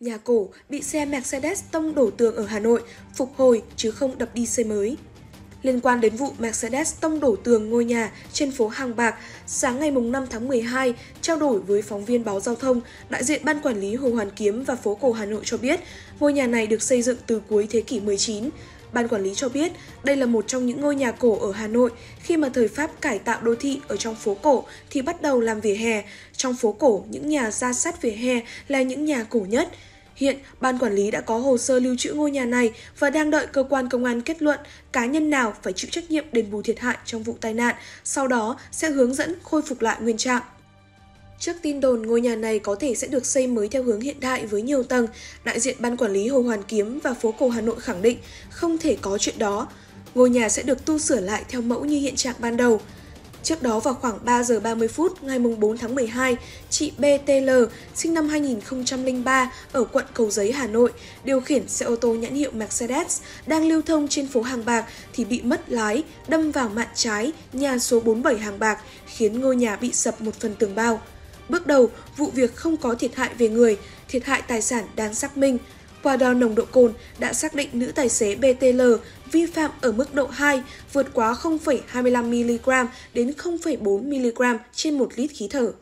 Nhà cổ bị xe Mercedes tông đổ tường ở Hà Nội, phục hồi chứ không đập đi xây mới. Liên quan đến vụ Mercedes tông đổ tường ngôi nhà trên phố Hàng Bạc, sáng ngày 5 tháng 12, trao đổi với phóng viên báo giao thông, đại diện Ban Quản lý Hồ Hoàn Kiếm và phố cổ Hà Nội cho biết, ngôi nhà này được xây dựng từ cuối thế kỷ 19. Ban quản lý cho biết đây là một trong những ngôi nhà cổ ở Hà Nội khi mà thời Pháp cải tạo đô thị ở trong phố cổ thì bắt đầu làm vỉa hè. Trong phố cổ, những nhà ra sát vỉa hè là những nhà cổ nhất. Hiện, ban quản lý đã có hồ sơ lưu trữ ngôi nhà này và đang đợi cơ quan công an kết luận cá nhân nào phải chịu trách nhiệm đền bù thiệt hại trong vụ tai nạn, sau đó sẽ hướng dẫn khôi phục lại nguyên trạng. Trước tin đồn ngôi nhà này có thể sẽ được xây mới theo hướng hiện đại với nhiều tầng, đại diện Ban Quản lý Hồ Hoàn Kiếm và phố cổ Hà Nội khẳng định không thể có chuyện đó. Ngôi nhà sẽ được tu sửa lại theo mẫu như hiện trạng ban đầu. Trước đó vào khoảng 3 giờ 30 phút ngày 4 tháng 12, chị BTL sinh năm 2003 ở quận Cầu Giấy, Hà Nội điều khiển xe ô tô nhãn hiệu Mercedes đang lưu thông trên phố Hàng Bạc thì bị mất lái, đâm vào mạn trái nhà số 47 Hàng Bạc, khiến ngôi nhà bị sập một phần tường bao. Bước đầu, vụ việc không có thiệt hại về người, thiệt hại tài sản đang xác minh. Qua đo nồng độ cồn đã xác định nữ tài xế BTL vi phạm ở mức độ 2, vượt quá 0,25mg đến 0,4mg trên 1 lít khí thở.